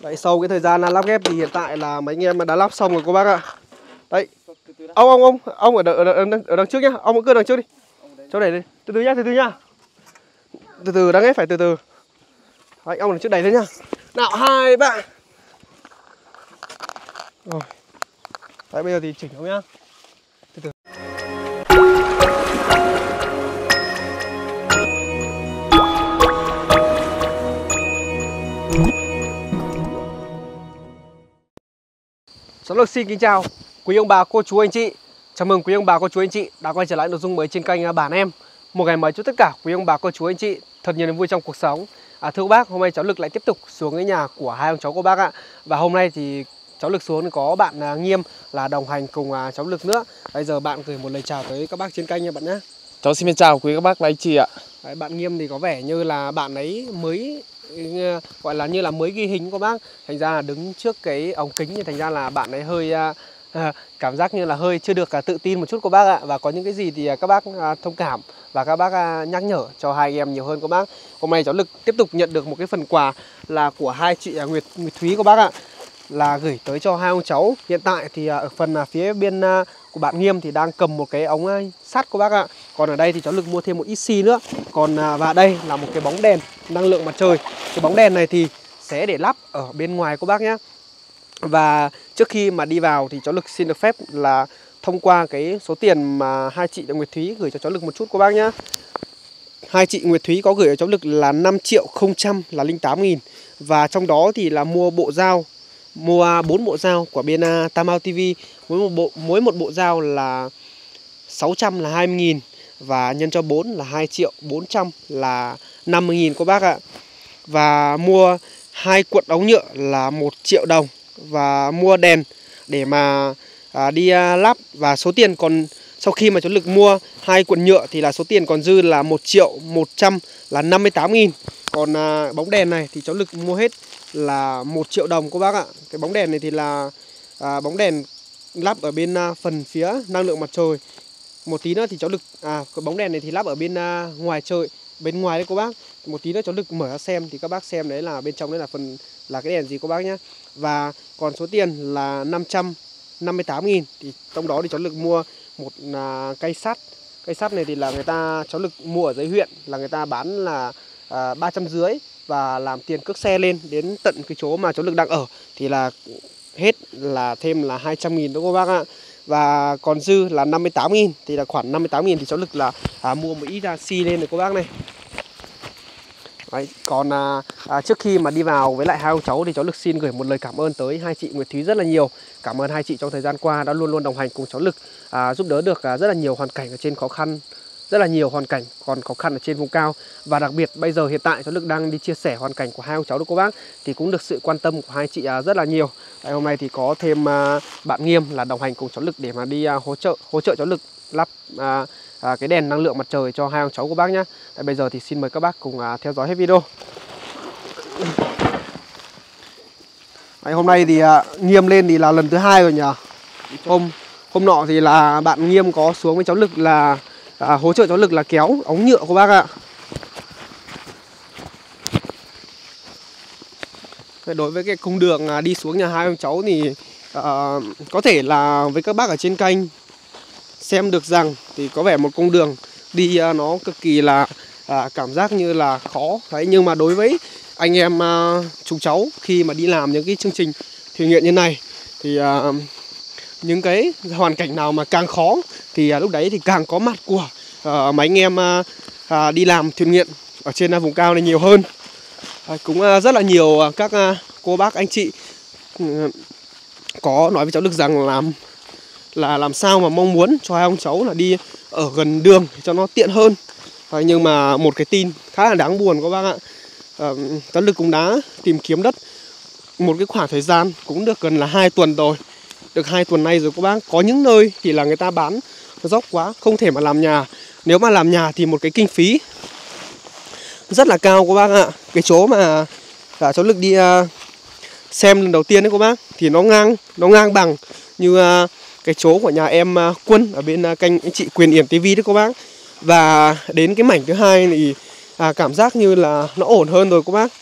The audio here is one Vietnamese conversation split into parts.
Đấy, sau cái thời gian lắp ghép thì hiện tại là mấy anh em đã lắp xong rồi cô bác ạ. Đấy. Ông ông ông, ông ở, ở, ở, ở đằng trước nhá, ông cứ đằng trước đi. chỗ này đi Từ từ nhá, từ từ nhá. Từ từ đang ghép phải từ từ. Đấy, ông đằng trước đẩy lên nhá. Nào hai bạn. Rồi. Đấy bây giờ thì chỉnh ông nhá. Cháu Lực xin kính chào quý ông bà, cô chú, anh chị. Chào mừng quý ông bà, cô chú, anh chị đã quay trở lại nội dung mới trên kênh à, Bản Em. Một ngày mới chúc tất cả quý ông bà, cô chú, anh chị thật nhiều niềm vui trong cuộc sống. À, Thưa bác, hôm nay cháu Lực lại tiếp tục xuống cái nhà của hai ông cháu cô bác ạ. Và hôm nay thì cháu Lực xuống có bạn à, Nghiêm là đồng hành cùng à, cháu Lực nữa. Bây giờ bạn gửi một lời chào tới các bác trên kênh nha bạn nhé. Cháu xin chào quý các bác và anh chị ạ. Đấy, Bạn Nghiêm thì có vẻ như là bạn ấy mới gọi là như là mới ghi hình của bác. Thành ra là đứng trước cái ống kính thì thành ra là bạn ấy hơi à, à cảm giác như là hơi chưa được à, tự tin một chút của bác ạ. Và có những cái gì thì à, các bác à, thông cảm và các bác à, nhắc nhở cho hai em nhiều hơn của bác. Hôm nay cháu lực tiếp tục nhận được một cái phần quà là của hai chị à, Nguyệt Nguyệt Thúy của bác ạ là gửi tới cho hai ông cháu. Hiện tại thì à, ở phần à, phía bên à, của bạn Nghiêm thì đang cầm một cái ống sắt của bác ạ. Còn ở đây thì cháu lực mua thêm một ít xi nữa. Còn à, và đây là một cái bóng đèn năng lượng mặt trời. Cái bóng đèn này thì sẽ để lắp ở bên ngoài của bác nhé và trước khi mà đi vào thì cháu lực xin được phép là thông qua cái số tiền mà hai chị Nguyệt Thúy gửi cho cháu lực một chút cô bác nhé hai chị Nguyệt Thúy có gửi cho cháu lực là 5 triệu 000 là 08 nghìn. Và trong đó thì là mua bộ dao mua 4 bộ dao của bên à, uh, Tamao TV mỗi một bộ mỗi một bộ dao là 600 là 20 nghìn và nhân cho 4 là 2 triệu 400 là 50 nghìn các bác ạ. Và mua hai cuộn ống nhựa là 1 triệu đồng và mua đèn để mà à, đi à, lắp. Và số tiền còn sau khi mà chú lực mua hai cuộn nhựa thì là số tiền còn dư là 1 triệu 100 là 58 nghìn. Còn à, bóng đèn này thì cháu lực mua hết là 1 triệu đồng cô bác ạ. Cái bóng đèn này thì là à, bóng đèn lắp ở bên à, phần phía năng lượng mặt trời. Một tí nữa thì cháu lực à cái bóng đèn này thì lắp ở bên à, ngoài trời bên ngoài đấy cô bác. Một tí nữa cháu lực mở ra xem thì các bác xem đấy là bên trong đấy là phần là cái đèn gì cô bác nhé và còn số tiền là 558 nghìn. Thì trong đó thì cháu lực mua một à, cây sắt. Cây sắt này thì là người ta cháu lực mua ở dưới huyện là người ta bán là à, ba trăm rưỡi và làm tiền cước xe lên đến tận cái chỗ mà cháu lực đang ở thì là hết là thêm là 200 nghìn đó cô bác ạ. Và còn dư là 58 nghìn thì là khoảng 58 nghìn thì cháu lực là à, mua một ít ra xi lên rồi cô bác này. Đấy, còn à, à, trước khi mà đi vào với lại hai ông cháu thì cháu Lực xin gửi một lời cảm ơn tới hai chị Nguyệt Thúy rất là nhiều. Cảm ơn hai chị trong thời gian qua đã luôn luôn đồng hành cùng cháu Lực, à, giúp đỡ được à, rất là nhiều hoàn cảnh ở trên khó khăn, rất là nhiều hoàn cảnh còn khó khăn ở trên vùng cao và đặc biệt bây giờ hiện tại cháu Lực đang đi chia sẻ hoàn cảnh của hai ông cháu được cô bác thì cũng được sự quan tâm của hai chị à, rất là nhiều. Đấy, hôm nay thì có thêm à, bạn Nghiêm là đồng hành cùng cháu Lực để mà đi à, hỗ trợ hỗ trợ cháu Lực lắp à, à, cái đèn năng lượng mặt trời cho hai ông cháu của bác nhé. Đấy, bây giờ thì xin mời các bác cùng à, theo dõi hết video. Đấy, hôm nay thì à, Nghiêm lên thì là lần thứ hai rồi nhỉ. Hôm hôm nọ thì là bạn Nghiêm có xuống với cháu Lực là à, hỗ trợ cho Lực là kéo ống nhựa của bác ạ. Đối với cái cung đường à, đi xuống nhà hai ông cháu thì à, có thể là với các bác ở trên kênh xem được rằng thì có vẻ một cung đường đi à, nó cực kỳ là à, cảm giác như là khó đấy nhưng mà đối với anh em à, chúng cháu khi mà đi làm những cái chương trình thiện nguyện như này thì à, những cái hoàn cảnh nào mà càng khó thì à, lúc đấy thì càng có mặt của à, mấy anh em à, à, đi làm thuyền nghiện ở trên à, vùng cao này nhiều hơn. À, cũng à, rất là nhiều à, các à, cô bác anh chị ừ, có nói với cháu Đức rằng làm là làm sao mà mong muốn cho hai ông cháu là đi ở gần đường cho nó tiện hơn. À, nhưng mà một cái tin khá là đáng buồn các bác ạ. À, cháu Đức cũng đã tìm kiếm đất một cái khoảng thời gian cũng được gần là hai tuần rồi được hai tuần nay rồi các bác. Có những nơi thì là người ta bán dốc quá không thể mà làm nhà. Nếu mà làm nhà thì một cái kinh phí rất là cao các bác ạ. Cái chỗ mà cả cháu lực đi uh, xem lần đầu tiên đấy các bác thì nó ngang nó ngang bằng như uh, cái chỗ của nhà em uh, quân ở bên uh, kênh anh chị quyền yển tv đấy các bác. Và đến cái mảnh thứ hai thì à, cảm giác như là nó ổn hơn rồi các bác.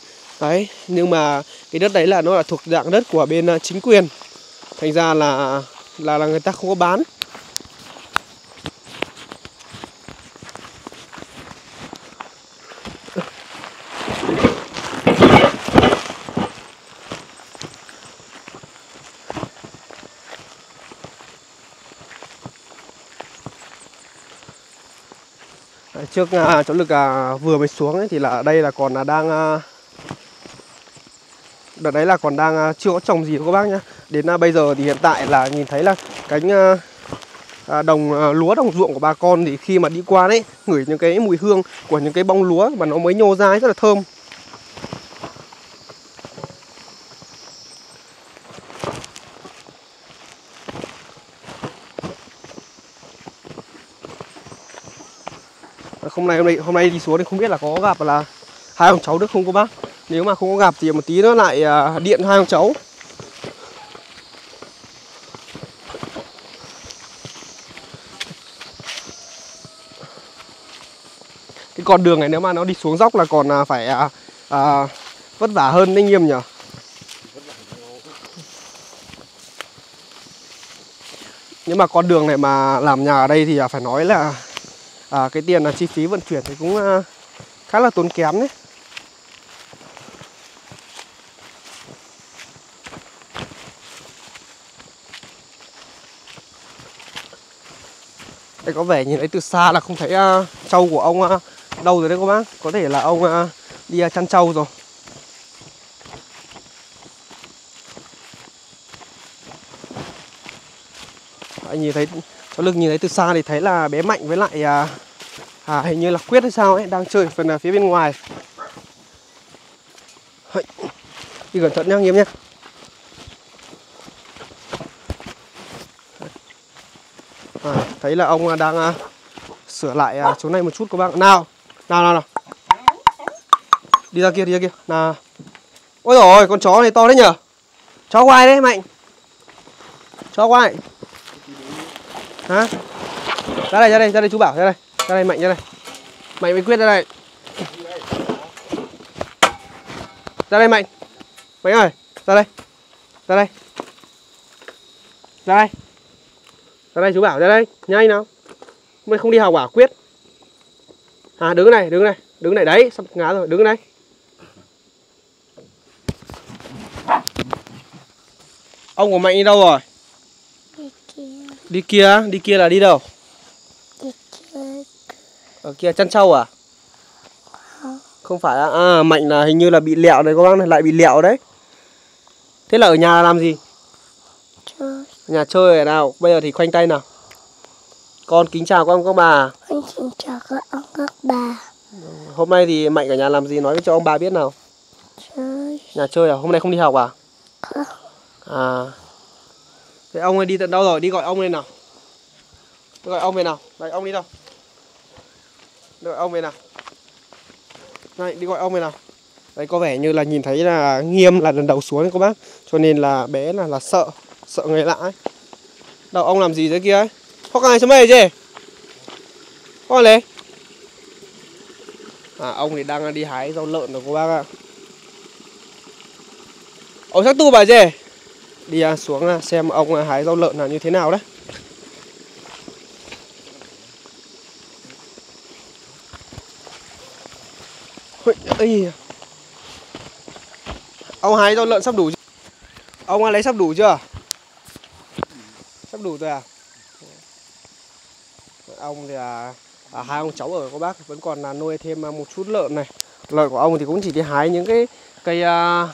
Đấy nhưng mà cái đất đấy là nó là thuộc dạng đất của bên chính quyền thành ra là là là người ta không có bán. Trước à, chỗ lực à, vừa mới xuống ấy, thì là đây là còn là đang à, đợt đấy là còn đang à, chưa có trồng gì đâu các bác nhá. Đến à, bây giờ thì hiện tại là nhìn thấy là cánh à, đồng lúa đồng ruộng của bà con thì khi mà đi qua đấy ngửi những cái mùi hương của những cái bông lúa mà nó mới nhô ra ấy, rất là thơm. Hôm nay hôm nay hôm nay đi xuống thì không biết là có gặp là hai ông cháu đức không có bác. Nếu mà không có gặp thì một tí nữa lại à, điện hai ông cháu. Cái con đường này nếu mà nó đi xuống dốc là còn à, phải à, à, vất vả hơn anh nghiêm nhỉ? Nhưng mà con đường này mà làm nhà ở đây thì à, phải nói là à, cái tiền là chi phí vận chuyển thì cũng à, khá là tốn kém đấy. Đây có vẻ nhìn thấy từ xa là không thấy uh, trâu của ông uh, đâu rồi đấy các bác? Có thể là ông uh, đi uh, chăn trâu rồi. Anh nhìn thấy cháu lực nhìn thấy từ xa thì thấy là bé Mạnh với lại à, à, hình như là Quyết hay sao ấy đang chơi phần à, phía bên ngoài. Hây. đi cẩn thận nhá nghiêm nhá. nhé thấy là ông đang à, sửa lại à, chỗ này một chút các bạn. Nào nào nào nào. Đi ra kia, đi ra kia. Nào ôi rồi con chó này to đấy nhở? Chó quai đấy mạnh chó quai hả? Ra đây ra đây ra đây, chú bảo, ra đây. Ra đây, mạnh, ra đây. Mạnh với quyết ra đây. Ra đây, mạnh. Mạnh ơi, ra đây. Ra đây. Ra đây ra đây chú bảo ra đây. Nhanh nào. Mày không đi học à? Quyết. À đứng này đứng này đứng này. Đấy sắp ngá rồi đứng đây ông của mạnh đi đâu rồi? Đi kia. Đi kia đi kia là đi đâu? Đi kia. Ở kia chăn trâu à? Không. Phải à, à mạnh là hình như là bị lẹo này các bác này lại bị lẹo đấy. Thế là ở nhà làm gì nhà chơi ở nào bây giờ thì khoanh tay nào. Con kính chào các ông các bà. Con xin chào các ông các bà. Hôm nay thì mạnh ở nhà làm gì nói cho ông bà biết nào? Chơi. Nhà chơi à? Hôm nay không đi học à? Không. À. Thế ông ấy đi tận đâu rồi? Đi gọi ông lên nào. Đi gọi ông về nào. Đây ông đi đâu. Đi gọi ông về nào. Này đi gọi ông về nào. Đấy có vẻ như là nhìn thấy là nghiêm là lần đầu xuống đấy các bác. Cho nên là bé là là sợ sợ người lạ ấy. Đâu ông làm gì thế kia ấy? Có cái này cho mày chứ có lẽ à ông thì đang đi hái rau lợn rồi cô bác ạ. Ông chắc tu bà chứ? Đi à, xuống à, xem ông à, hái rau lợn là như thế nào đấy. Ây. ông hái rau lợn sắp đủ chưa? ông à, lấy sắp đủ chưa? Sắp đủ rồi à? Ông thì à, à, hai ông cháu ở các bác vẫn còn là nuôi thêm à, một chút lợn này. Lợn của ông thì cũng chỉ đi hái những cái cây à,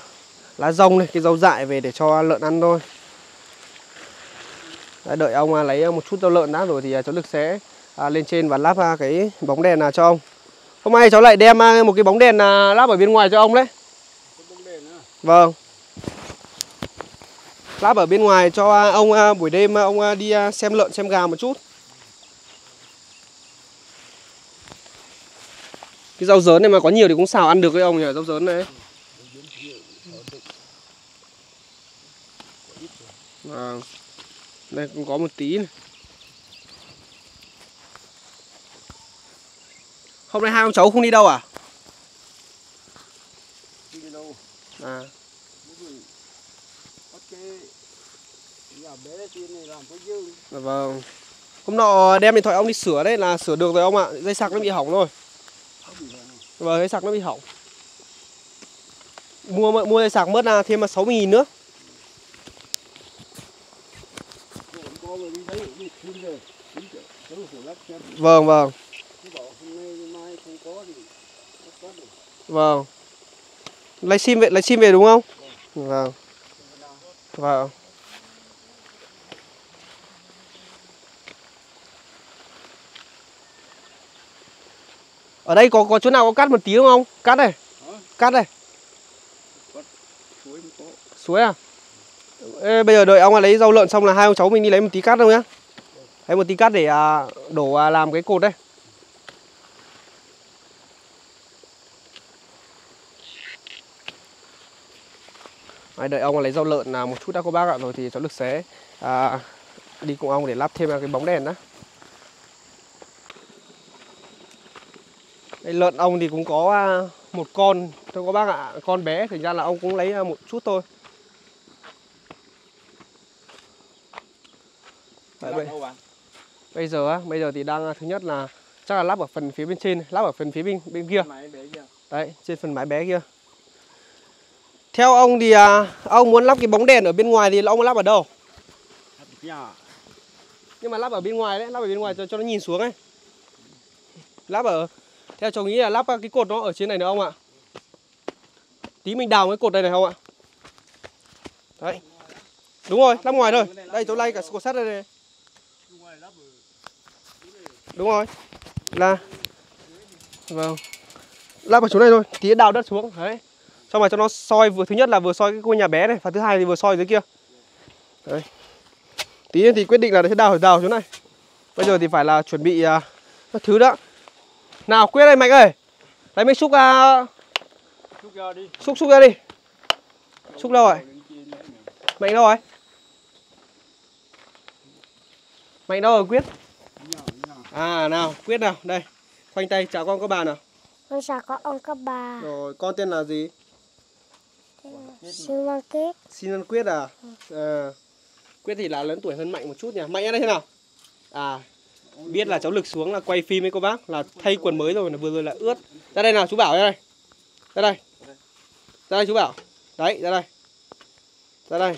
lá rong này cái rau dại về để cho lợn ăn thôi. Đấy, đợi ông à, lấy một chút rau lợn đã rồi thì à, cháu lực sẽ à, lên trên và lắp à, cái bóng đèn à, cho ông. Hôm nay cháu lại đem à, một cái bóng đèn à, lắp ở bên ngoài cho ông đấy. Vâng lắp ở bên ngoài cho à, ông à, buổi đêm à, ông à, đi à, xem lợn xem gà một chút cái rau dớn này mà có nhiều thì cũng xào ăn được với ông nhỉ rau dớn này Vâng. Đây cũng có một tí này. Hôm nay hai ông cháu không đi đâu à? cái nhà bé tiên này làm có dư Dạ Dạ vâng. Hôm nọ đem điện thoại ông đi sửa đấy là sửa được rồi ông ạ. Dây sạc nó bị hỏng rồi. Dạ vâng, dây sạc nó bị hỏng. Mua mua dây sạc mất là thêm mà 60 000 nữa. Vâng vâng. Vâng. Lấy sim về lấy sim về đúng không? Vâng. Vâng. Ở đây có có chỗ nào có cắt một tí đúng không? Cắt này. Cắt này. suối có à? Ê, bây giờ đợi ông lấy rau lợn xong là hai ông cháu mình đi lấy một tí cát đâu nhá. Lấy một tí cát để à, đổ à, làm cái cột đây. Đấy, đợi ông lấy rau lợn là một chút đã cô bác ạ rồi thì cháu lực sẽ à, đi cùng ông để lắp thêm cái bóng đèn đó. Đây, lợn ông thì cũng có à, một con thôi các bác ạ, con bé thành ra là ông cũng lấy à, một chút thôi. Đấy, bây, bây giờ á, bây giờ thì đang à, thứ nhất là chắc là lắp ở phần phía bên trên, lắp ở phần phía bên bên kia. Đấy, trên phần mái bé kia. Theo ông thì à, ông muốn lắp cái bóng đèn ở bên ngoài thì ông lắp ở đâu? Nhưng mà lắp ở bên ngoài đấy, lắp ở bên ngoài cho cho nó nhìn xuống ấy. Lắp ở theo cháu nghĩ là lắp cái cột nó ở trên này nữa ông ạ. Tí mình đào cái cột này này không ạ? Đấy. Đúng rồi, lắp ngoài thôi. Đây cháu lay cả cột sắt đây này. Đúng rồi. Là Vâng. Lắp ở chỗ này thôi, tí đào đất xuống. Đấy. Xong rồi cho nó soi vừa thứ nhất là vừa soi cái ngôi nhà bé này và thứ hai thì vừa soi dưới kia. Đấy. Tí thì quyết định là sẽ đào đào chỗ này. Bây giờ thì phải là chuẩn bị à, các thứ đó. Nào Quyết ơi Mạnh ơi. Lấy mấy xúc à, chút ra đi xúc xúc ra đi. Xúc đâu rồi? Mạnh đâu rồi? Mạnh đâu rồi Quyết? À nào, Quyết nào, đây. Khoanh tay chào con các bà nào. con chào các ông các bà Rồi, con tên là gì? xin mang kết Xin ăn Quyết à? à? Quyết thì là lớn tuổi hơn Mạnh một chút nhỉ. Mạnh ở đây thế nào? À, biết là cháu lực xuống là quay phim ấy cô bác là thay quần mới rồi là vừa rồi là ướt. Ra đây nào chú Bảo ra đây. Ra đây. Ra đây chú Bảo. Đấy, ra đây. Ra đây.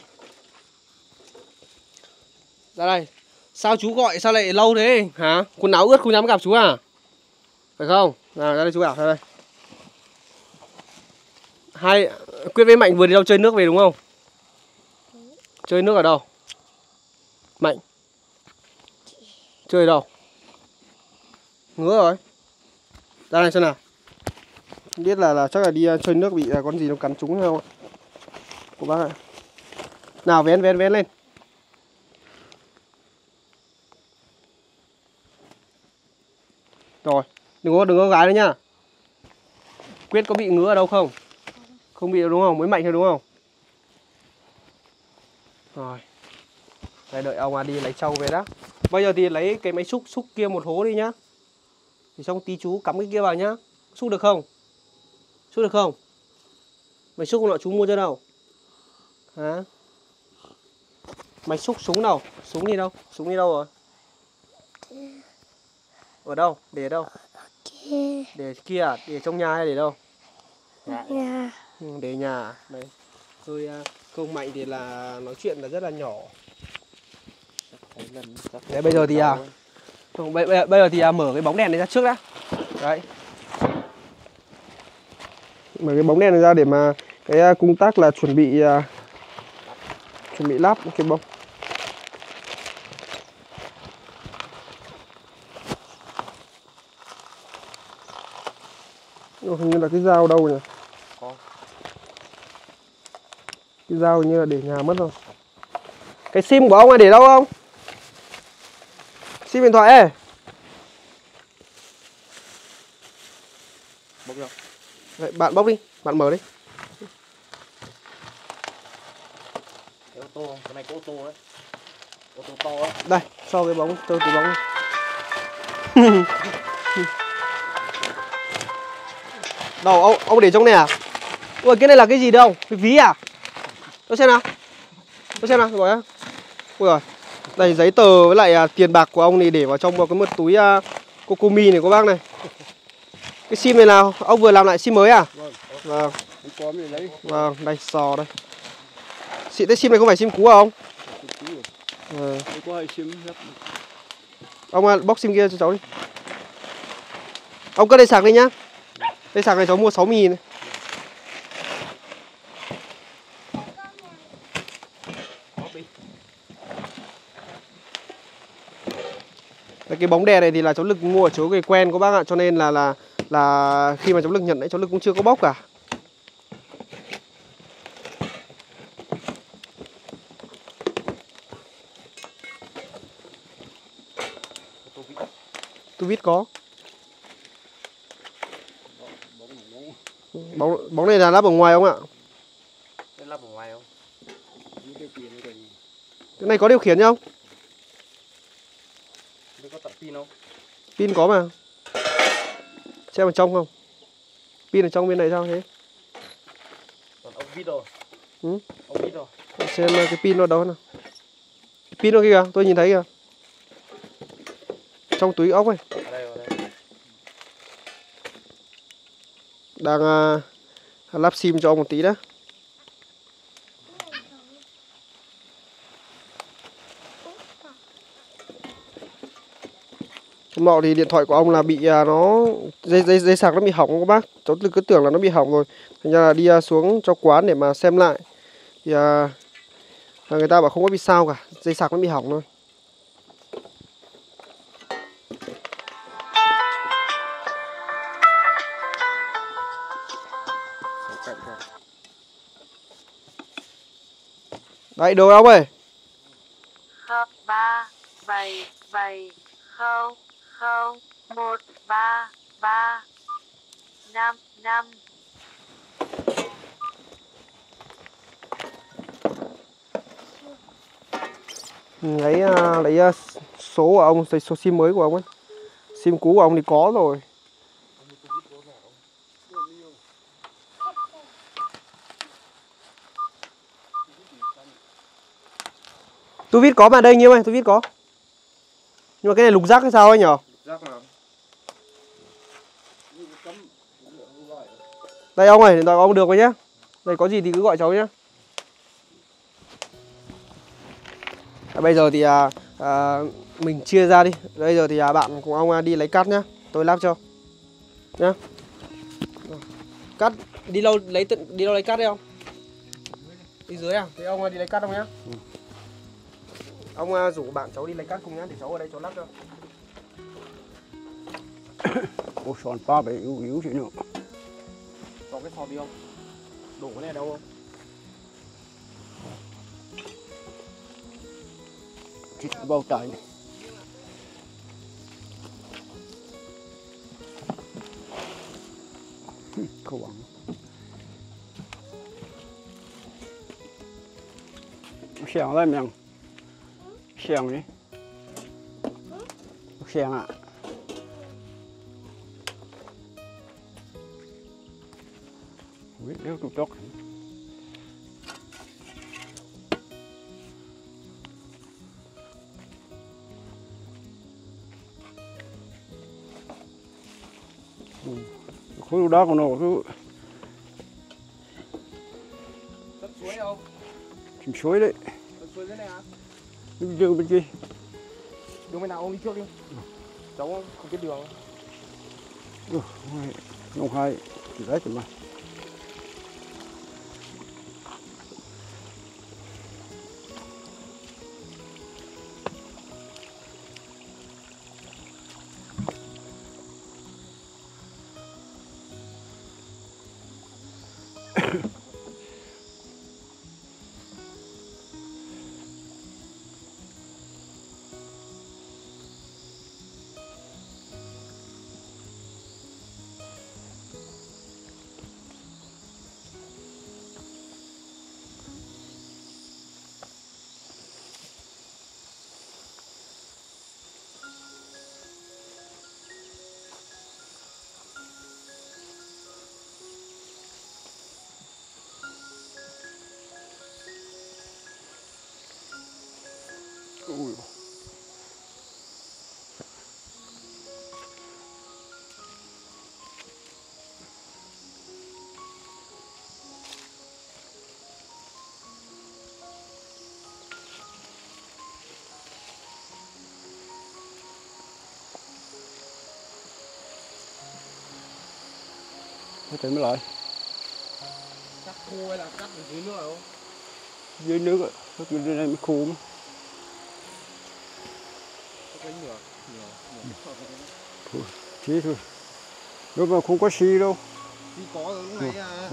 Ra đây. Sao chú gọi sao lại lâu thế? Hả? Quần áo ướt không dám gặp chú à? Phải không? Nào ra đây chú Bảo ra đây. Hai Quyết với Mạnh vừa đi đâu chơi nước về đúng không? Chơi nước ở đâu? Mạnh. Chơi đâu? Ngứa rồi. Ra này xem nào. Không biết là là chắc là đi à, chơi nước bị à, con gì nó cắn trúng hay không? Của bác ạ. Nào vén vén vén lên. Rồi, đừng có đừng có gái nữa nhá. Quyết có bị ngứa ở đâu không? Không bị đâu đúng không? Mới mạnh thôi đúng không? Rồi. Đây đợi ông à đi lấy trâu về đó. Bây giờ thì lấy cái máy xúc xúc kia một hố đi nhá. Thì xong tí chú cắm cái kia vào nhá. Xúc được không? Xúc được không? Máy xúc nọ chú mua cho đâu? Hả? Máy xúc súng đâu? Súng đi đâu? Súng đi đâu rồi? Ở đâu? Để đâu? Để kia à? Để trong nhà hay để đâu? nhà Ừ, để nhà đấy rồi công mạnh thì là nói chuyện là rất là nhỏ đấy bây giờ thì à bây, bây, bây giờ thì à, mở cái bóng đèn này ra trước đã. Đấy. Mở cái bóng đèn này ra để mà cái à, công tác là chuẩn bị à, chuẩn bị lắp cái bóng. Ồ, hình như là cái dao đâu nhỉ? Cái dao hình như là để nhà mất rồi. Cái sim của ông ấy để đâu không sim điện thoại ấy Bốc đâu? Vậy, bạn bóc đi bạn mở đi Cái ô tô, cái này có ô tô đấy. Ô tô to á. đây cho cái bóng cho cái bóng đâu ông ông để trong này à ui cái này là cái gì đâu cái ví à tôi xem nào Tôi xem nào, rồi á. Ui rồi. Đây giấy tờ với lại à, tiền bạc của ông thì để vào trong một cái một túi à, Cocomi này các bác này. Cái sim này nào, ông vừa làm lại sim mới à? Vâng. Vâng, vâng, đây sò đây. Xị cái sim này không phải sim cũ à ông? Hết. Ông à, bóc sim kia cho cháu đi. Ông cất đây sạc đi nhá. Đây sạc này cháu mua 60 nghìn này. Cái bóng đèn này thì là cháu lực mua ở chỗ người quen của bác ạ cho nên là là là khi mà cháu lực nhận đấy cháu lực cũng chưa có bóc cả. Tôi biết có. Bóng bóng này là lắp ở ngoài không ạ? Lắp ở ngoài không? Cái này có điều khiển không pin không? pin có mà xem ở trong không pin ở trong bên này sao thế Còn ông vít rồi. Ừ. Ông vít rồi. xem uh, cái pin nó đâu nào cái pin nó kia kìa tôi nhìn thấy kìa trong túi ốc ấy Ở đây, ở đây. đang uh, lắp sim cho ông một tí đó Hôm nọ thì điện thoại của ông là bị à, nó dây dây dây sạc nó bị hỏng các bác. Cháu cứ tưởng là nó bị hỏng rồi. Thành ra là đi à, xuống cho quán để mà xem lại. Thì à, là người ta bảo không có bị sao cả. Dây sạc nó bị hỏng thôi. Đấy đồ ông ơi. Không ba bảy bảy không, một, ba ba, năm năm. Lấy à, lấy à, số của ông, lấy số sim mới của ông ấy. Sim cũ của ông thì có rồi. Tôi viết có mà đây nhiêu ơi, tôi viết có nhưng mà cái này lục giác hay sao anh nhở? Rác nào? đây ông ơi điện thoại của ông được rồi nhá. Đây có gì thì cứ gọi cháu nhá. À, bây giờ thì à, à, mình chia ra đi. Bây giờ thì à, bạn cùng ông à, đi lấy cát nhá. Tôi lắp cho. Nhá. Cát đi đâu lấy tận đi đâu lấy cát đây không đi dưới à? Thế ông à, đi lấy cát không nhá ông à, rủ bạn cháu đi lấy cát cùng nhá để cháu ở đây cháu lắp cho Ô son ba bảy yếu yếu chứ nữa. Có cái sò đi không? Đổ cái này đâu không? Thịt bao tải này. Không bằng. Xèng lên miệng. Xèng đi. Xèng ạ. Biết nếu tụt tóc. khối đá của nó cứ suối không? chìm suối đấy suối dưới này à? Đứng dương bên kia Đường bên nào ông đi trước đi. Cháu không biết đường. không hay chỉ đấy mà Thế tìm lại. Cắt khô hay là cắt ở dưới nước không? Dưới nước ạ. Nước dưới này mới khô mà. Xí thôi lúc mà không có xí đâu. Khi có rồi lúc này à,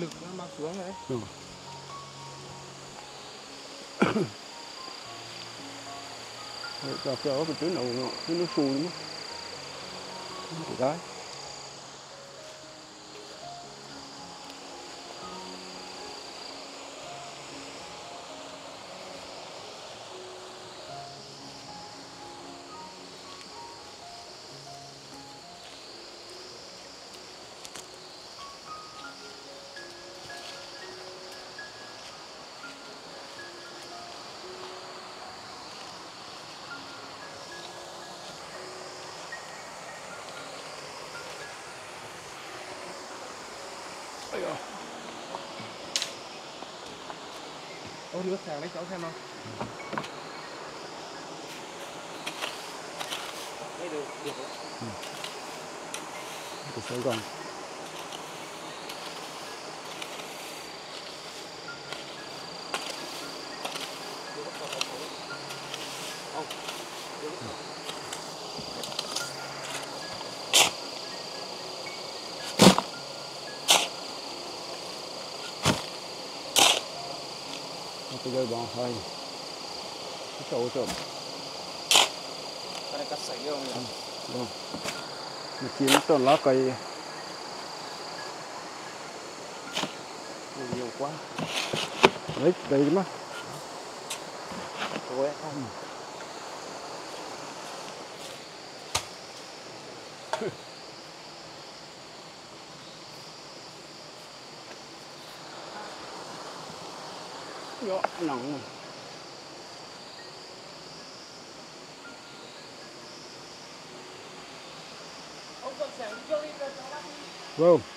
lực nó mang xuống đấy. Đọc cho cái tuyến đầu nó nó xù lắm. Cái sáng đấy cháu xem không? Đây được, được rồi. cái sợi gòn dây bò hơi cái sổ trộm Cái này cắt sấy không nhỉ? Vâng. Một chín tuần lá cây nhiều quá. đấy đấy mà Thôi ấy, không. Đó, nóng rồi. Vâng.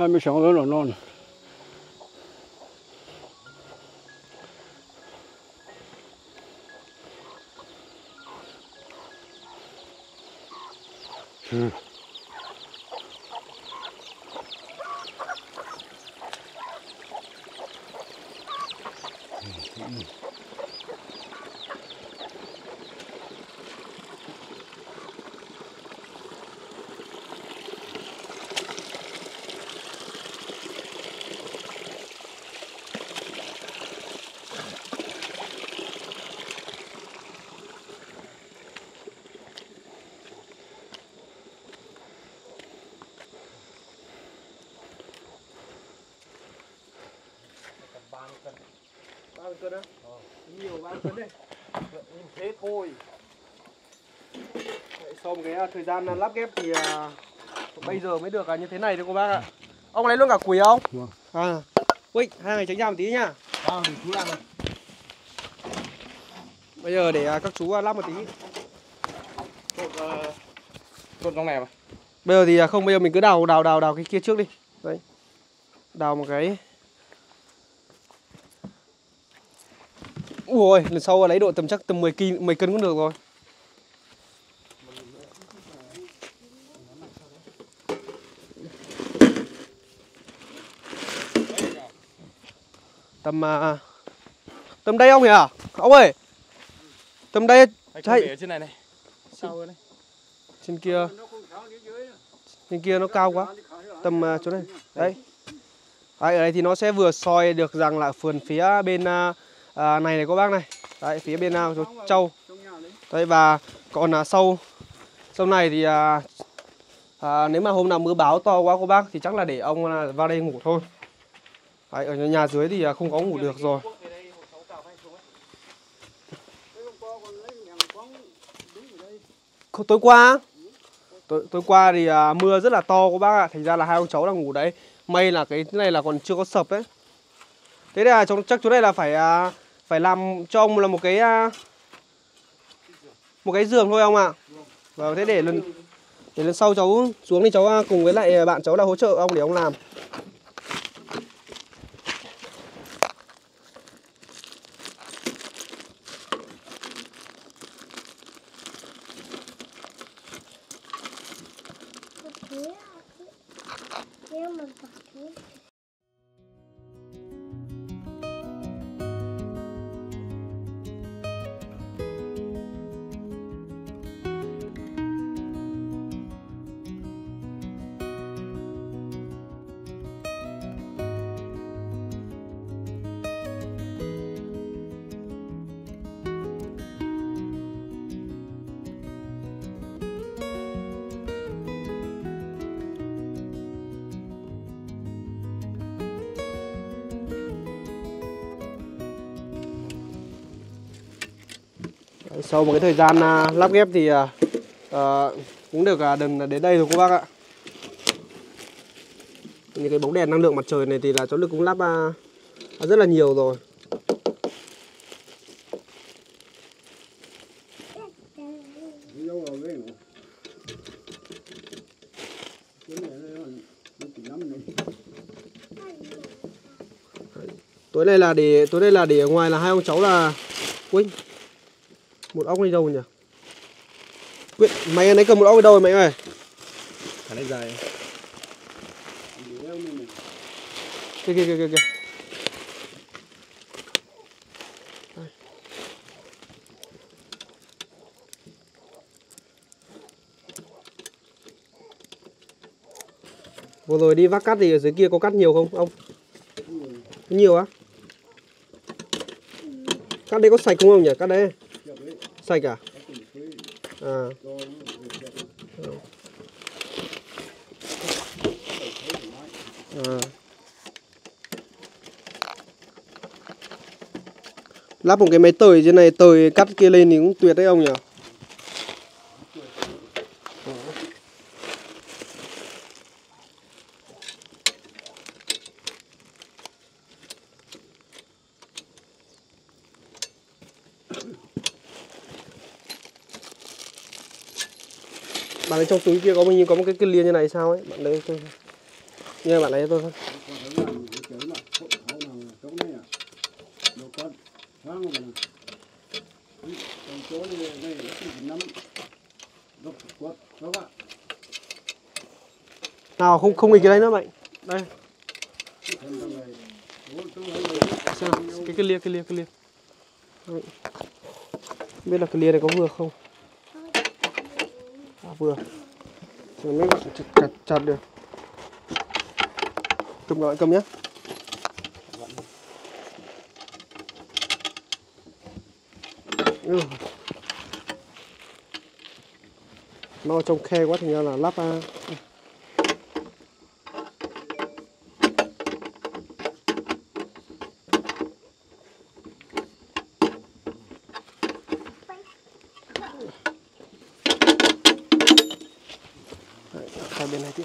Hai mươi sáu nữa là non. Ba mươi cân. Cân á? Nhiều bao nhiêu cân đấy. Như thế thôi. Vậy sau một cái à, thời gian à, lắp ghép thì à, bây giờ mới được à, như thế này thôi cô bác ạ. Ông lấy luôn cả quỳ không? Vâng. À. Ui, hai người tránh ra một tí nhá. Thì chú làm rồi. Bây giờ để các chú lắp một tí. Trộn, ờ, trộn trong này mà. Bây giờ thì không bây giờ mình cứ đào đào đào đào cái kia trước đi. Đấy. Đào một cái. Ui, lần sau lấy độ tầm chắc tầm 10 kg 10 cân cũng được rồi. Tầm à, tầm đây ông nhỉ? Ông ơi. Tầm đây Chạy. ở trên này này. Sau này. trên kia trên kia nó cao quá tầm à, chỗ này đấy đấy ở đây thì nó sẽ vừa soi được rằng là vườn phía bên à, à, này này các bác này. Đấy phía bên nào chỗ trâu. Đấy và còn à, sâu, sâu này thì à, à, nếu mà hôm nào mưa báo to quá cô bác thì chắc là để ông à, vào đây ngủ thôi. Đấy, ở nhà dưới thì à, không có ngủ được rồi. Tối qua tối, tối qua thì à, mưa rất là to các bác ạ. Thành ra là hai ông cháu đang ngủ đấy. May là cái này là còn chưa có sập đấy thế là cháu chắc chỗ này là phải à, phải làm cho ông là một cái à, một cái giường thôi ông ạ. Vâng thế để lần để lần sau cháu xuống thì cháu à, cùng với lại bạn cháu là hỗ trợ ông để ông làm. Sau một cái thời gian à, lắp ghép thì uh, cũng được à, đừng đến đây rồi cô bác ạ. Những cái bóng đèn năng lượng mặt trời này thì là cháu lực cũng lắp uh, rất là nhiều rồi. Tối nay là để tối nay là để ở ngoài là hai ông cháu là quýnh một ốc đi đâu nhỉ Quyết, mày lấy cầm một ốc đi đâu rồi mày ơi Thằng này dài. Kia kia kia kia Vừa rồi đi vác cắt thì ở dưới kia có cắt nhiều không ông? Nhiều á? Cắt đây có sạch không ông nhỉ? Cắt đây Chợ cả, sạch à? À, à. Lắp một cái máy tời trên này tời cắt kia lên thì cũng tuyệt đấy ông nhỉ? Bạn trong túi kia có bao nhiêu, có một cái cái lia như này sao ấy? Bạn đấy tôi như bạn lấy tôi thôi. Nào, không không nghịch cái đấy nữa mạnh đây. Sao cái cái lia cái lia cái lia. Biết là cái lia này có vừa không? Vừa. Rồi mấy bạn chặt, chặt, chặt được. Cầm gọi cầm nhé. Ừ. nó trong khe quá thì ra là lắp à, Đấy, sang bên này tiếp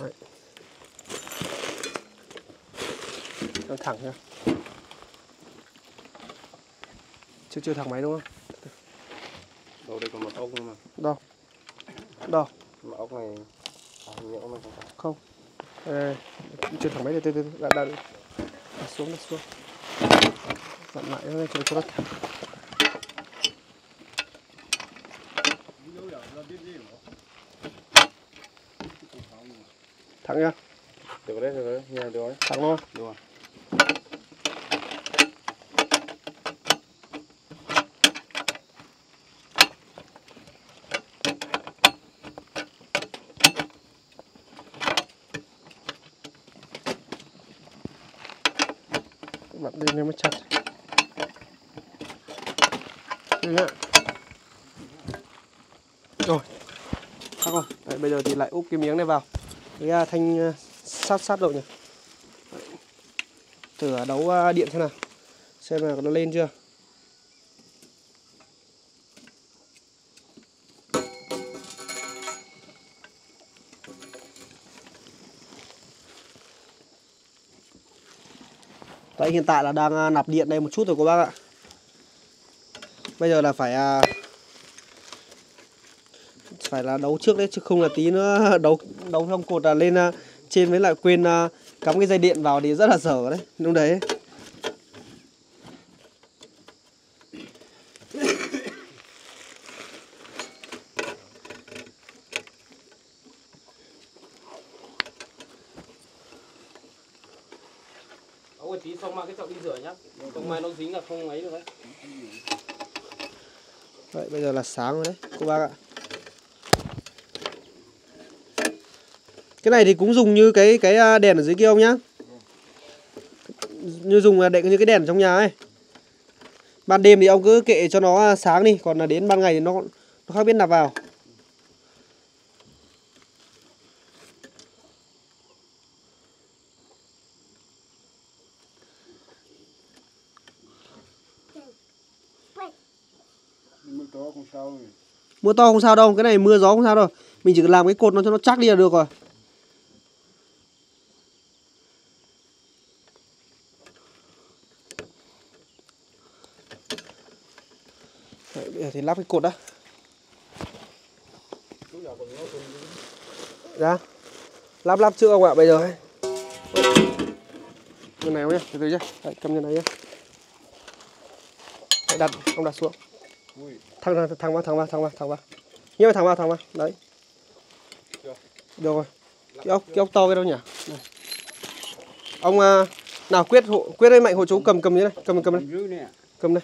Đấy. Nó thẳng nha chưa thẳng máy đúng không? Đâu đây còn một ốc nữa mà. đâu? Đâu? Mà ốc này à, như ốc này không phải. Đây, chưa thẳng máy từ từ từ đặt đặt xuống đặt xuống. Dặn lại lên cho nó thẳng thẳng chưa? Được đấy, được đấy, nhà được đấy. thẳng luôn Được rồi. Đây nó nếu mới chặt Đây ạ rồi. Khắc rồi Đấy, bây giờ thì lại úp cái miếng này vào. Cái à, thanh à, sát sát độ nhỉ. Đấy. thử à, đấu điện xem nào. Xem là nó lên chưa. Đấy hiện tại là đang à, nạp điện đây một chút rồi cô bác ạ. Bây giờ là phải à, Phải là đấu trước đấy chứ không là tí nữa đấu đấu xong cột là lên à, trên với lại quên à, cắm cái dây điện vào thì rất là dở đấy lúc đấy Ông ơi tí xong mang cái chậu đi rửa nhá Không mai nó dính là không ấy được đấy Vậy bây giờ là sáng rồi đấy, cô bác ạ. Cái này thì cũng dùng như cái cái à, đèn ở dưới kia ông nhá. Như dùng là đèn như cái đèn ở trong nhà ấy. Ban đêm thì ông cứ kệ cho nó à, sáng đi, Còn là đến ban ngày thì nó nó khác biết nạp vào Mưa to không sao rồi. Mưa to không sao đâu, cái này mưa gió không sao đâu. Mình chỉ cần làm cái cột nó cho nó chắc đi là được rồi. Đấy, bây giờ thì lắp cái cột đã. Dạ. Lắp lắp chưa ông ạ? Bây giờ. Ấy Như này không nhá, từ từ nhá. Đấy, cầm như này nhá. Đấy, đặt, ông đặt xuống. Ui, thằng thằng thằng vào thằng vào thằng vào thằng vào. Nhớ thằng vào thằng vào. Đấy. Được rồi. Cái ốc cái ốc to cái đâu nhỉ? Đây. ông à, nào quyết hộ quyết đây mạnh hộ chú cầm cầm như này cầm cầm này. Nè. cầm đây.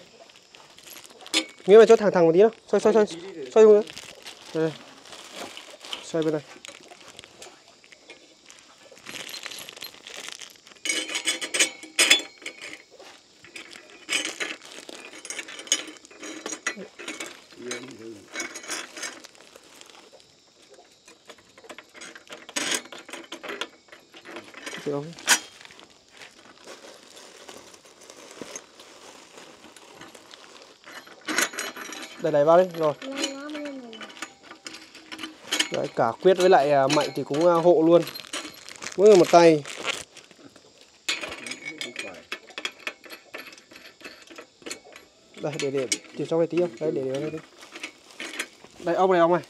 Nghĩa là cho thằng thằng một tí nữa xoay xoay xoay. Xoay xuống nữa đây. Xoay bên này Được không? Đẩy đẩy vào đi, rồi. Đấy, cả quyết với lại à, mạnh thì cũng à, hộ luôn. Mỗi người một tay. Đây, để để tìm trong này tí không? Đấy, để để đây đi. Đây, ông này, ông này.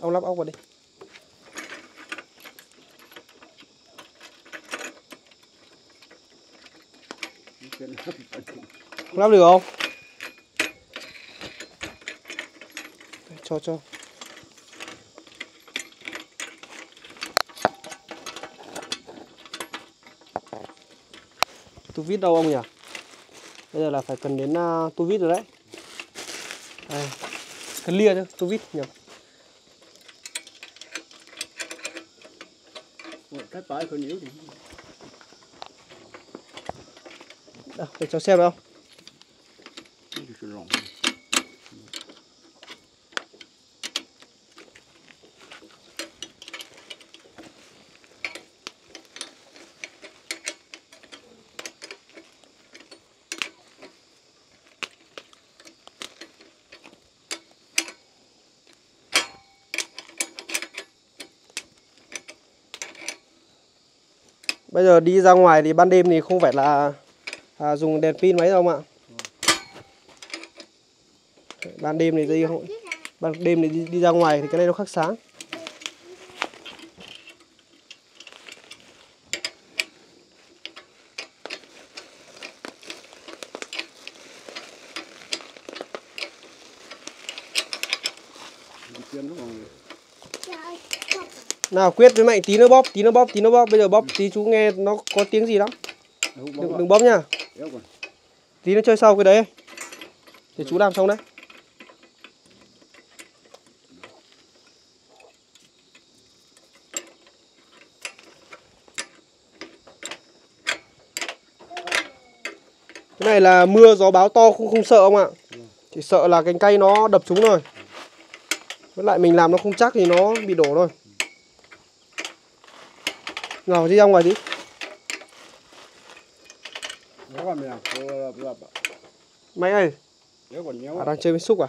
Ông lắp ốc vào đi. lắp được không? Cho cho. Tu vít đâu ông nhỉ? Bây giờ là phải cần đến uh, tu vít rồi đấy. Đây. Cần lia chứ, tu vít nhỉ? Cái bãi không yếu thì Đâu, để cho xem đâu. không được lòng Bây giờ đi ra ngoài thì ban đêm thì không phải là à, dùng đèn pin máy đâu mà ạ. Ban đêm thì đi không ban đêm thì đi, đi ra ngoài thì cái này nó khác sáng. đi trên nó còn Trời, không. Nào quyết với mạnh tí nữa bóp, tí nữa bóp, tí nữa bóp. Bây giờ bóp tí chú nghe nó có tiếng gì không Đừng, đừng bóp nha. Tí nữa chơi sau cái đấy. Để chú làm xong đấy. Cái này là mưa gió báo to không không sợ ông ạ. Chỉ sợ là cành cây nó đập trúng thôi. Với lại mình làm nó không chắc thì nó bị đổ thôi. Nào đi ra ngoài lập Mày ơi, à, đang chơi với xúc à?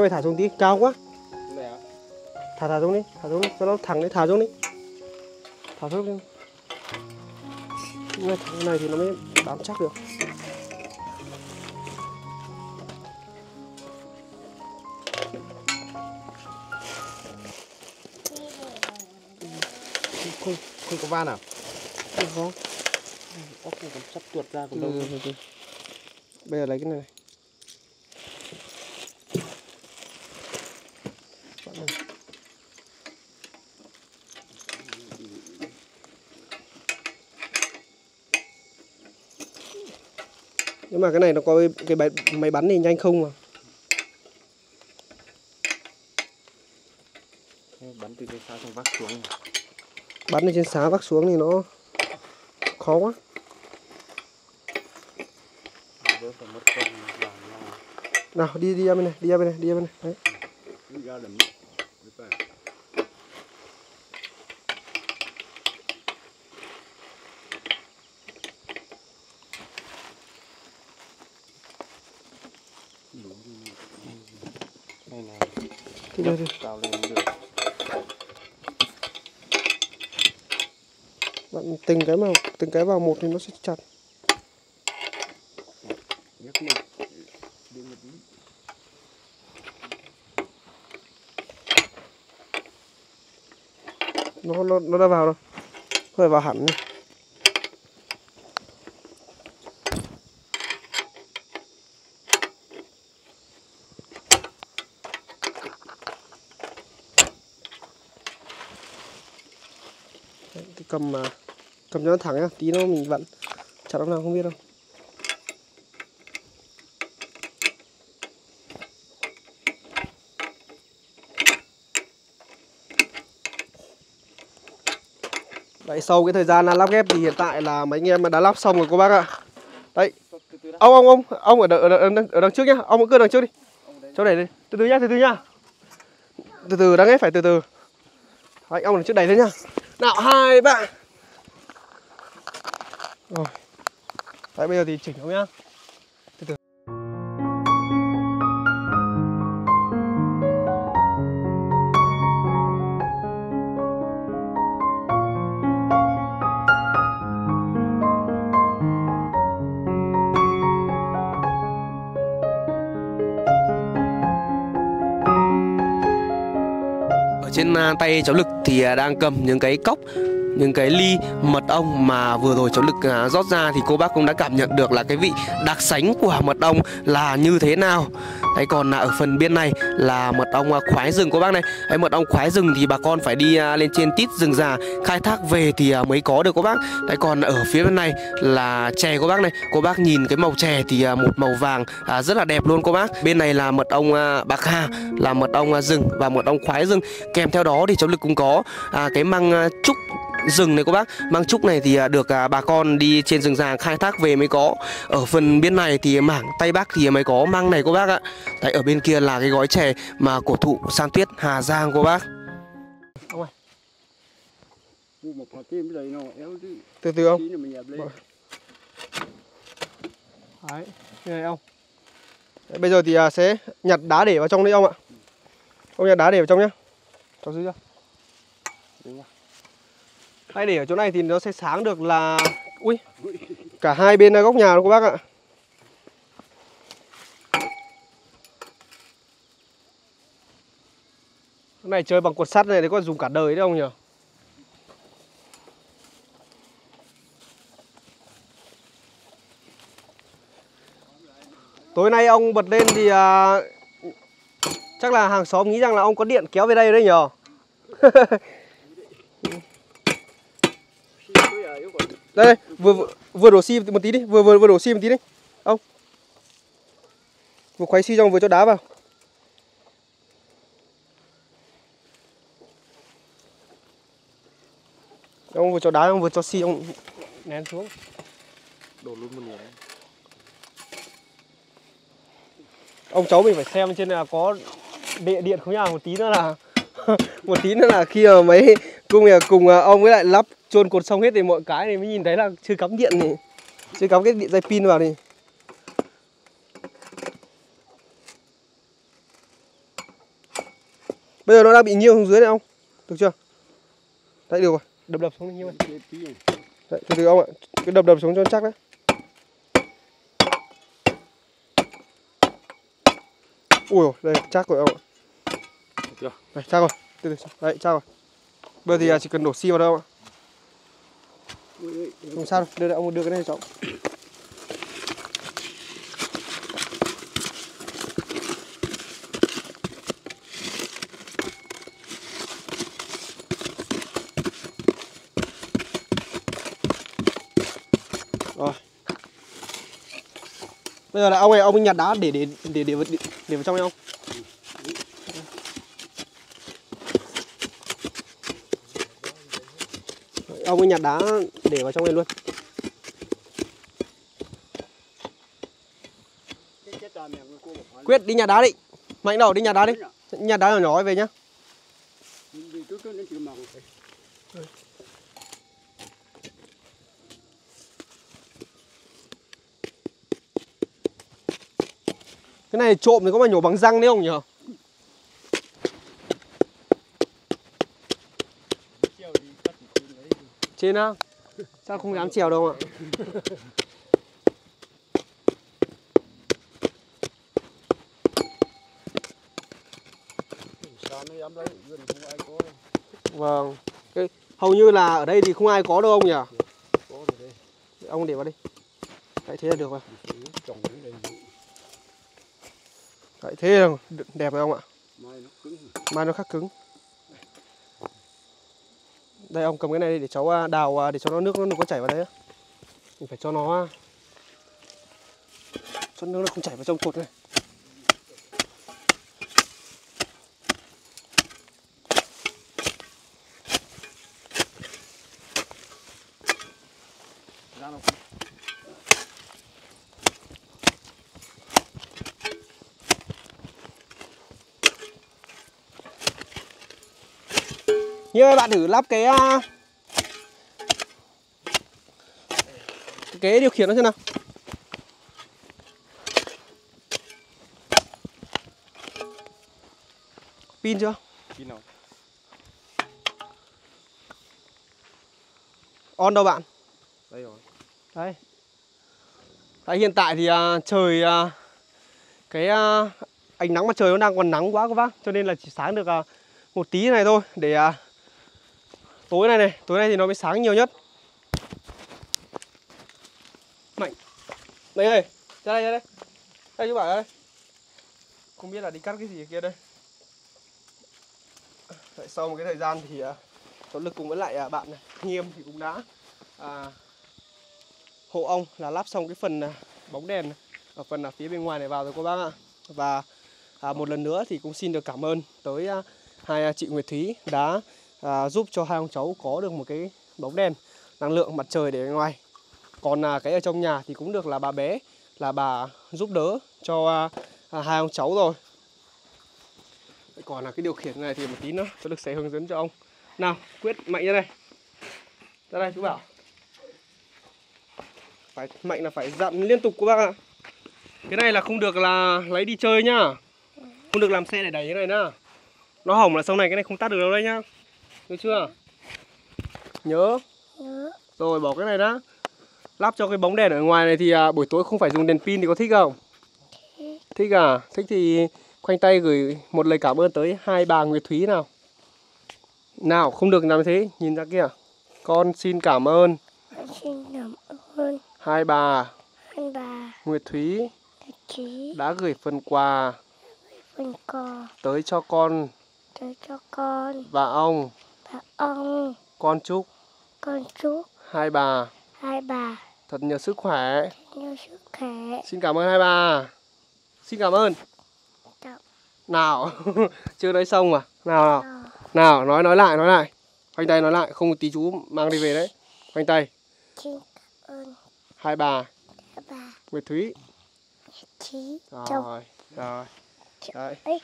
Nhớ mày thả xuống tí, cao quá. Này? Thả thả xuống đi, thả xuống đi, cho nó thẳng đấy, thả xuống đi. Thả xuống đi. Mà thằng này thì nó mới bám chắc được. Không, không có van à? Không có. Ốc còn sắp tuột ra còn đâu. từ, từ từ. Bây giờ lấy cái này. Nhưng mà cái này nó có cái- máy, bắn thì nhanh không mà. Bắn từ trên xa xong vác xuống. Bắn lên trên xá vác xuống thì nó khó quá. Nào đi đi ra bên này, đi ra bên này, đi ra bên này. Đấy. đi ra đầm với phải Này này. Thì đây, lên được. Bạn từng cái vào từng cái vào một thì nó sẽ chặt. Nó nó nó đã vào rồi. Phải vào hẳn. này. Cầm mà cầm cho nó thẳng nhá, tí nó mình vặn. Chặt nó nào không biết đâu. Đấy, sau cái thời gian lắp ghép thì hiện tại là mấy anh em đã lắp xong rồi cô bác ạ. Đấy, ông ông ông ông ở đằng, ở đằng, ở đằng trước nhá. Ông cứ đằng trước đi. Cháu đẩy đi. từ từ nhá từ từ nhá. Từ từ đang ghép phải từ từ. Đấy, ông đằng trước đẩy lên nhá nào hai bạn. Rồi. Đấy, bây giờ thì chỉnh không nhá. À, tay cháu Lực thì à, đang cầm những cái cốc những cái ly mật ong mà vừa rồi cháu Lực à, rót ra thì cô bác cũng đã cảm nhận được là cái vị đặc sánh của mật ong là như thế nào. Đấy còn à, ở phần bên này là mật ong à, khoái rừng cô bác này. Đấy mật ong khoái rừng thì bà con phải đi à, lên trên tít rừng già khai thác về thì mới có được cô bác. Đấy còn ở phía bên này là chè cô bác này. Cô bác nhìn cái màu chè thì một màu vàng à, rất là đẹp luôn cô bác. Bên này là mật ong bạc hà là mật ong rừng và mật ong khoái rừng. Kèm theo đó thì cháu Lực cũng có à, cái măng trúc rừng này cô bác. Măng trúc này thì à, được à, bà con đi trên rừng già khai thác về mới có. Ở phần bên này thì mảng tây bắc thì mới có măng này cô bác ạ. Đấy ở bên kia là cái gói chè mà cổ thụ san tuyết hà giang cô bác. Từ từ ông. Tí nữa mình nhập lên. Đấy như này ông. Đấy, bây giờ thì à, sẽ nhặt đá để vào trong đấy ông ạ. Ông nhặt đá để vào trong nhá. Cháu giữ chưa hay để ở chỗ này thì nó sẽ sáng được là ui. cả hai bên góc nhà luôn cô bác ạ. Cái này chơi bằng cột sắt này thì có dùng cả đời đấy ông nhỉ? Tối nay ông bật lên thì à, chắc là hàng xóm nghĩ rằng là ông có điện kéo về đây đấy nhờ đây, đây vừa, vừa vừa đổ xi một tí đi vừa vừa vừa đổ xi một tí đi. Ông vừa khuấy xi xong vừa cho đá vào. Ông vừa cho đá ông vừa cho xi ông nén xuống. Đổ luôn một nửa. Ông cháu mình phải xem trên là có địa điện không nha một tí nữa là một tí nữa là khi mà mấy cùng là cùng à, ông với lại lắp chôn cột xong hết thì mọi cái thì mới nhìn thấy là chưa cắm điện này chưa cắm cái điện dây pin vào này bây giờ nó đang bị nghiêng xuống dưới này không được chưa? Đấy được rồi. Đập đập xuống rồi. đấy, từ từ ông ạ. Cứ đập đập xuống cho chắc đấy. Ui đây chắc rồi ông ạ. Chưa? đây chắc rồi. Từ từ đấy chắc rồi. Bây giờ thì à, chỉ cần đổ xi vào đâu ạ không sao đâu đưa đây, ông đưa cái này cho cháu rồi bây giờ là ông này ông nhặt đá để để để để, để, để vào trong không? Ông ấy nhặt đá để vào trong này luôn. Quyết đi nhặt đá đi. Mạnh đầu đi nhặt đá đi. Nhặt đá nhỏ nhỏ về nhá. Cái này trộm thì có phải nhổ bằng răng đấy không nhỉ Treo đi, cắt một tí nữa đi trên á. Chắc không dám trèo đâu ạ. Vâng. Cái, hầu như là ở đây thì không ai có đâu ông nhỉ? Có đây. ông để vào đi. Đấy thế là được rồi. Đấy thế là đẹp rồi ông ạ. Mai nó mai nó khắc cứng đây, ông cầm cái này để cháu à, đào à, để cho nó nước nó đừng có chảy vào đấy mình phải cho nó à. cho nước nó không chảy vào trong cột này. Bạn thử lắp cái à, cái điều khiển nó xem nào. Pin chưa? Khi nào? On đâu bạn? Đây rồi. Đây. Tại hiện tại thì à, trời à, cái à, ánh nắng mặt trời nó đang còn nắng quá các bác, cho nên là chỉ sáng được à, một tí này thôi để à, tối này này, tối nay thì nó mới sáng nhiều nhất. Mạnh. Đây đây, ra đây ra đây. Đây chú bảo ra đây. Không biết là đi cắt cái gì ở kia đây. Tại sau một cái thời gian thì à, lực cùng với lại à, bạn này, nghiêm thì cũng đã à, hộ ong là lắp xong cái phần à, bóng đèn này, ở phần à, phía bên ngoài này vào rồi cô bác ạ và à, một lần nữa thì cũng xin được cảm ơn tới à, hai à, chị Nguyệt Thúy đã à, giúp cho hai ông cháu có được một cái bóng đèn năng lượng mặt trời để ngoài. Còn à, cái ở trong nhà thì cũng được là bà bé là bà giúp đỡ cho à, à, hai ông cháu rồi. Còn là cái điều khiển này thì một tí nữa tôi được sẽ hướng dẫn cho ông. Nào quyết mạnh ra đây. Ra đây chú bảo. Phải mạnh là phải dặn liên tục các bác ạ. Cái này là không được là lấy đi chơi nhá. Không được làm xe để đẩy như này nhá. Nó hỏng là sau này cái này không tắt được đâu đấy nhá được chưa? Nhớ. Nhớ rồi bỏ cái này đã. Lắp cho cái bóng đèn ở ngoài này thì à, buổi tối không phải dùng đèn pin thì có thích không? Thích à? Thích thì khoanh tay gửi một lời cảm ơn tới hai bà Nguyệt Thúy nào. Nào không được làm thế. Nhìn ra kia. Con xin cảm ơn. Con xin cảm ơn. Hai bà. Anh bà. Nguyệt Thúy trí đã gửi phần quà phần cò tới cho con tới cho con. và ông. Ông Con chúc con chúc hai bà hai bà thật nhiều sức khỏe. nhiều sức khỏe Xin cảm ơn hai bà. Xin cảm ơn. Cảm. Nào, chưa nói xong mà. Nào nào. ơn Nào, nói nói lại, nói lại. Khoanh tay nói lại, không một tí chú mang đi về đấy. Khoanh tay. xin cảm ơn Hai bà hai bà Nguyệt Thúy. trong Rồi, rồi. Đấy.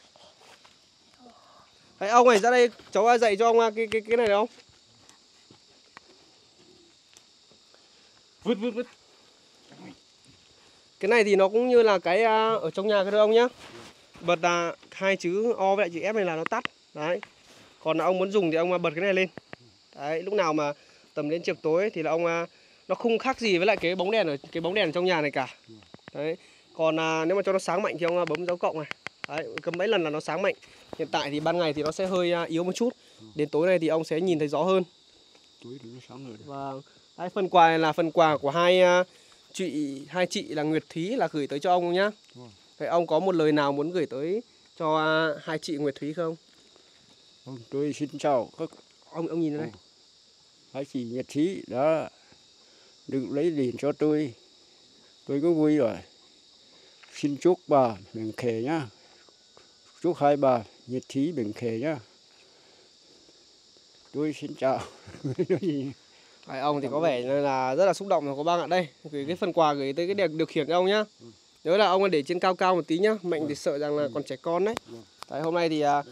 Ấy Đấy, ông này ra đây cháu dạy cho ông à, cái cái cái này được không? Vứt vứt vứt. Cái này thì nó cũng như là cái à, ở trong nhà cái thôi ông nhá. Bật là hai chữ O với lại chữ F này là nó tắt. Đấy. Còn là ông muốn dùng thì ông à, bật cái này lên. Đấy, lúc nào mà tầm đến chiều tối thì là ông nó không khác gì với lại cái bóng đèn ở cái bóng đèn ở trong nhà này cả. Đấy. Còn à, nếu mà cho nó sáng mạnh thì ông bấm dấu cộng này. Đấy, cầm mấy lần là nó sáng mạnh. Hiện tại thì ban ngày thì nó sẽ hơi à, yếu một chút. Đến tối nay thì ông sẽ nhìn thấy rõ hơn. túi thì nó sáng rồi đấy. Vâng. Đấy, phần quà này là phần quà của hai à, chị hai chị là Nguyệt Thúy là gửi tới cho ông nhá. Vâng. Vậy ông có một lời nào muốn gửi tới cho à, hai chị Nguyệt Thúy không? Vâng, tôi xin chào các Ông ông nhìn đây. Hai chị nhật trí đã đừng lấy điện cho tôi tôi có vui rồi xin chúc bà bình khỏe nhá chúc hai bà nhật trí bình khỏe nhá. Tôi xin chào? Đấy, ông thì có vẻ là rất là xúc động rồi có bác ạ. Đây gửi cái phần quà gửi tới cái điều, điều khiển cho ông nhá. Nhớ là ông để trên cao cao một tí nhá. Mạnh thì sợ rằng là còn trẻ con đấy. Đấy hôm nay thì à,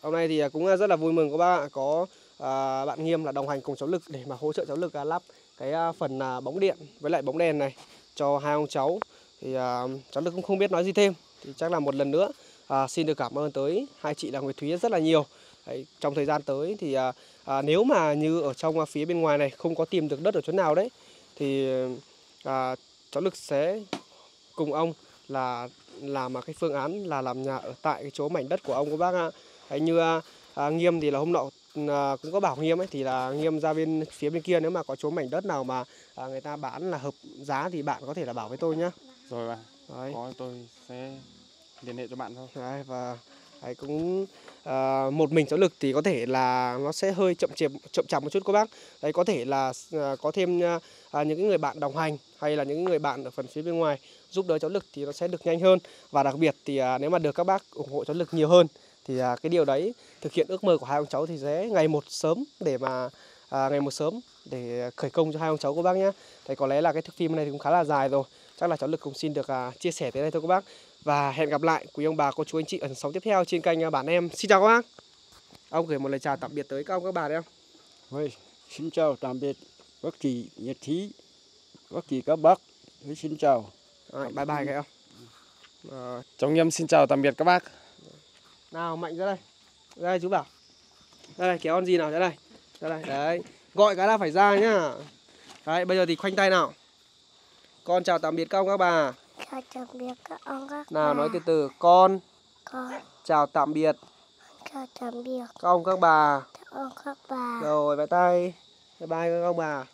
hôm nay thì cũng rất là vui mừng các bác ạ. Có à, bạn nghiêm là đồng hành cùng cháu lực để mà hỗ trợ cháu lực à, lắp cái à, phần à, bóng điện với lại bóng đèn này cho hai ông cháu. Thì à, cháu lực cũng không biết nói gì thêm. Thì chắc là một lần nữa à, xin được cảm ơn tới hai chị là Nguyệt Thúy rất là nhiều. Đấy, trong thời gian tới thì à, à, nếu mà như ở trong à, phía bên ngoài này không có tìm được đất ở chỗ nào đấy thì à, cháu lực sẽ cùng ông là làm à, cái phương án là làm nhà ở tại cái chỗ mảnh đất của ông các bác ạ. Đấy, như à, à, nghiêm thì là hôm nọ à, cũng có bảo nghiêm ấy thì là nghiêm ra bên phía bên kia nếu mà có chỗ mảnh đất nào mà à, người ta bán là hợp giá thì bạn có thể là bảo với tôi nhá. Rồi đấy, có tôi sẽ liên hệ cho bạn thôi. đấy và đấy, cũng à, một mình cháu lực thì có thể là nó sẽ hơi chậm chạp chậm chạp một chút các bác đấy có thể là à, có thêm à, à những cái người bạn đồng hành hay là những người bạn ở phần phía bên ngoài giúp đỡ cháu lực thì nó sẽ được nhanh hơn và đặc biệt thì à, nếu mà được các bác ủng hộ cháu lực nhiều hơn thì à, cái điều đấy thực hiện ước mơ của hai ông cháu thì sẽ ngày một sớm để mà à, ngày một sớm để khởi công cho hai ông cháu các bác nhé. Thì có lẽ là cái thức phim này thì cũng khá là dài rồi. Chắc là cháu lực cũng xin được à, chia sẻ tới đây thôi các bác. Và hẹn gặp lại quý ông bà cô chú anh chị ở sóng tiếp theo trên kênh à, bản em. Xin chào các bác. ông gửi một lời chào tạm biệt tới các ông các bà đấy không Thôi, xin chào tạm biệt các chị Nhật Thí, các chị các bác. Xin chào. Rồi, bye bye các ông Rồi. Trong Nghiêm xin chào tạm biệt các bác. nào mạnh ra đây ra đây chú bảo ra đây kéo con gì nào ra đây ra đây đấy gọi cái là phải ra nhá đấy bây giờ thì khoanh tay nào con chào tạm biệt các ông các bà chào tạm biệt các ông các nào bà. nói từ từ. Con. Con. Chào tạm biệt. Chào tạm biệt các ông các bà. Các ông các bà. Rồi bye tay. Bye bye các ông bà